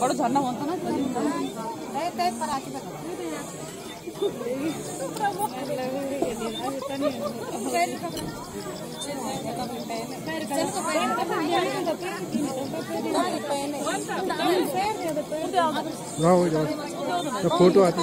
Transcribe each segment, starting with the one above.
बड़ा झरना होता ना? जाओ जाओ। तो फ़ोटो आते।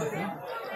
Gracias.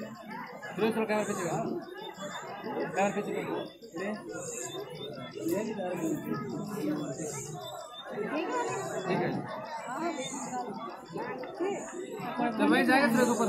नहीं तुम्हारा कैमरा पीछे कैमरा पीछे तो भाई जाएगा फिर ऊपर।